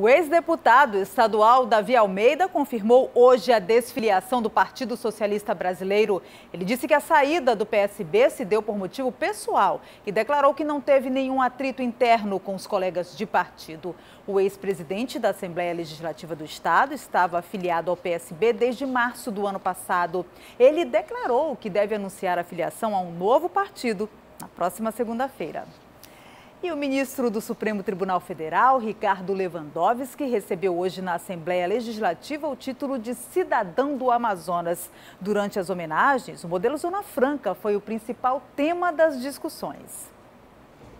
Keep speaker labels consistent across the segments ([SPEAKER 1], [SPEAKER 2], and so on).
[SPEAKER 1] O ex-deputado estadual Davi Almeida confirmou hoje a desfiliação do Partido Socialista Brasileiro. Ele disse que a saída do PSB se deu por motivo pessoal e declarou que não teve nenhum atrito interno com os colegas de partido. O ex-presidente da Assembleia Legislativa do Estado estava afiliado ao PSB desde março do ano passado. Ele declarou que deve anunciar a filiação a um novo partido na próxima segunda-feira. E o ministro do Supremo Tribunal Federal, Ricardo Lewandowski, recebeu hoje na Assembleia Legislativa o título de Cidadão do Amazonas. Durante as homenagens, o modelo Zona Franca foi o principal tema das discussões.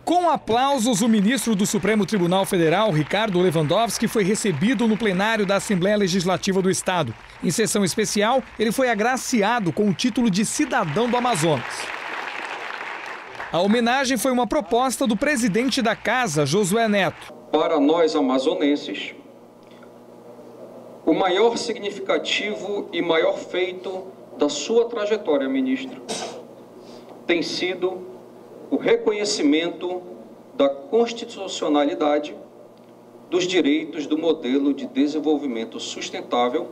[SPEAKER 2] Com aplausos, o ministro do Supremo Tribunal Federal, Ricardo Lewandowski, foi recebido no plenário da Assembleia Legislativa do Estado. Em sessão especial, ele foi agraciado com o título de Cidadão do Amazonas. A homenagem foi uma proposta do presidente da casa, Josué Neto.
[SPEAKER 3] Para nós amazonenses, o maior significativo e maior feito da sua trajetória, ministro, tem sido o reconhecimento da constitucionalidade dos direitos do modelo de desenvolvimento sustentável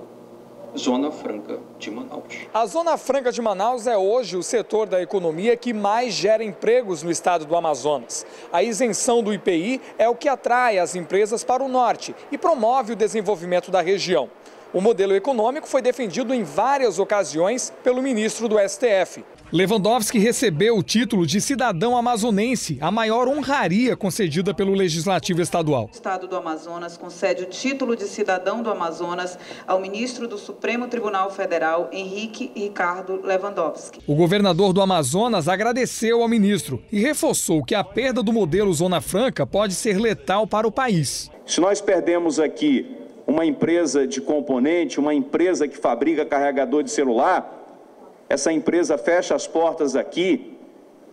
[SPEAKER 3] Zona Franca de Manaus.
[SPEAKER 2] A Zona Franca de Manaus é hoje o setor da economia que mais gera empregos no estado do Amazonas. A isenção do IPI é o que atrai as empresas para o norte e promove o desenvolvimento da região. O modelo econômico foi defendido em várias ocasiões pelo ministro do STF. Lewandowski recebeu o título de cidadão amazonense, a maior honraria concedida pelo Legislativo Estadual.
[SPEAKER 4] O Estado do Amazonas concede o título de cidadão do Amazonas ao ministro do Supremo Tribunal Federal, Henrique Ricardo Lewandowski.
[SPEAKER 2] O governador do Amazonas agradeceu ao ministro e reforçou que a perda do modelo Zona Franca pode ser letal para o país.
[SPEAKER 5] Se nós perdemos aqui uma empresa de componente, uma empresa que fabrica carregador de celular, essa empresa fecha as portas aqui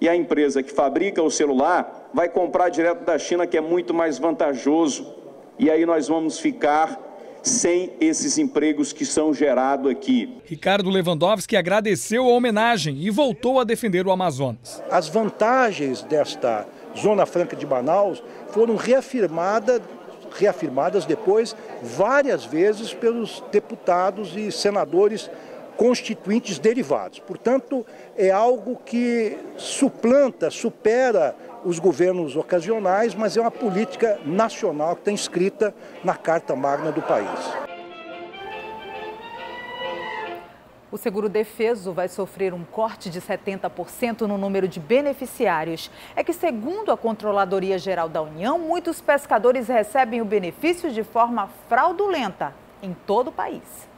[SPEAKER 5] e a empresa que fabrica o celular vai comprar direto da China, que é muito mais vantajoso. E aí nós vamos ficar sem esses empregos que são gerados aqui.
[SPEAKER 2] Ricardo Lewandowski agradeceu a homenagem e voltou a defender o Amazonas.
[SPEAKER 6] As vantagens desta Zona Franca de Manaus foram reafirmadas reafirmadas depois várias vezes pelos deputados e senadores constituintes derivados. Portanto, é algo que suplanta, supera os governos ocasionais, mas é uma política nacional que está inscrita na Carta Magna do país.
[SPEAKER 1] O seguro defeso vai sofrer um corte de 70% no número de beneficiários. É que, segundo a Controladoria Geral da União, muitos pescadores recebem o benefício de forma fraudulenta em todo o país.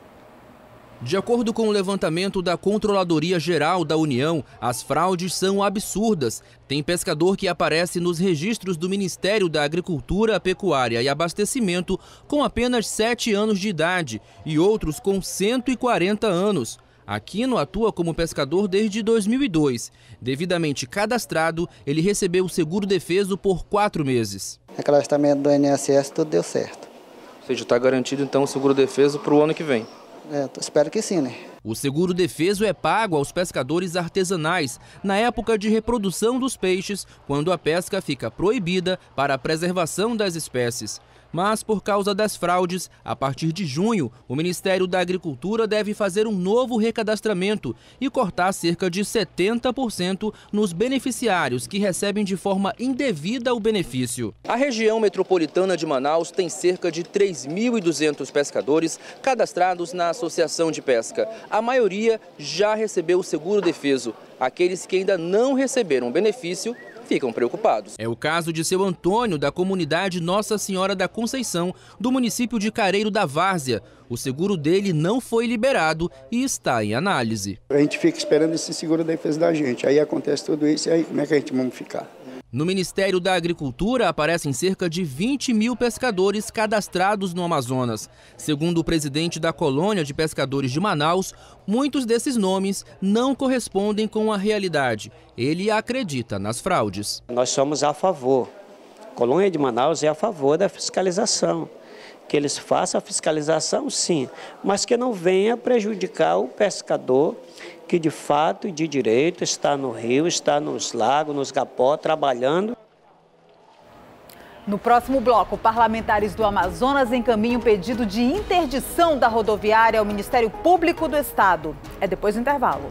[SPEAKER 7] De acordo com o levantamento da Controladoria Geral da União, as fraudes são absurdas. Tem pescador que aparece nos registros do Ministério da Agricultura, Pecuária e Abastecimento com apenas 7 anos de idade e outros com 140 anos. Aquino atua como pescador desde 2002. Devidamente cadastrado, ele recebeu o seguro defeso por quatro meses.
[SPEAKER 8] O cadastramento do INSS tudo deu certo.
[SPEAKER 7] Ou seja, está garantido então o seguro defeso para o ano que vem?
[SPEAKER 8] É, espero que sim, né?
[SPEAKER 7] O seguro defeso é pago aos pescadores artesanais na época de reprodução dos peixes, quando a pesca fica proibida para a preservação das espécies. Mas, por causa das fraudes, a partir de junho, o Ministério da Agricultura deve fazer um novo recadastramento e cortar cerca de 70% nos beneficiários que recebem de forma indevida o benefício. A região metropolitana de Manaus tem cerca de 3.200 pescadores cadastrados na Associação de Pesca. A maioria já recebeu o seguro defeso. Aqueles que ainda não receberam benefício ficam preocupados. É o caso de seu Antônio, da comunidade Nossa Senhora da Conceição, do município de Careiro da Várzea. O seguro dele não foi liberado e está em análise.
[SPEAKER 9] A gente fica esperando esse seguro defesa da gente. Aí acontece tudo isso e aí como é que a gente vai ficar?
[SPEAKER 7] No Ministério da Agricultura aparecem cerca de 20 mil pescadores cadastrados no Amazonas. Segundo o presidente da colônia de pescadores de Manaus, muitos desses nomes não correspondem com a realidade. Ele acredita nas fraudes.
[SPEAKER 10] Nós somos a favor. A colônia de Manaus é a favor da fiscalização. Que eles façam a fiscalização, sim, mas que não venha prejudicar o pescador que de fato e de direito está no rio, está nos lagos, nos gapó, trabalhando.
[SPEAKER 1] No próximo bloco, parlamentares do Amazonas encaminham pedido de interdição da rodoviária ao Ministério Público do Estado. É depois do intervalo.